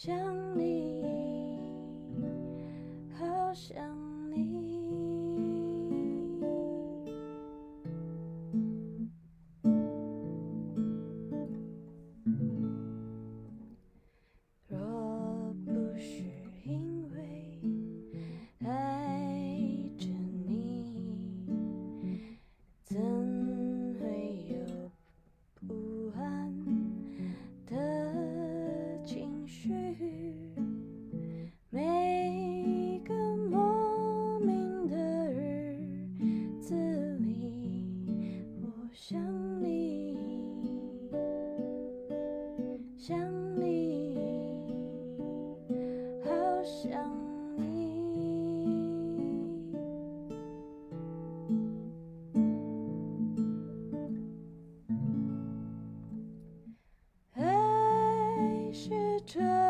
想你。好想想你，想你，好想你。爱是这。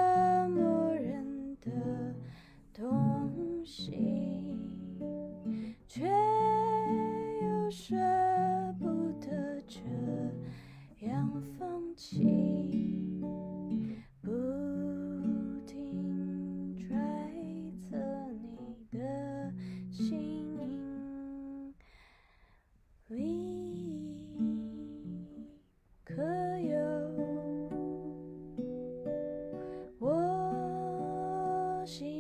里，可有我心？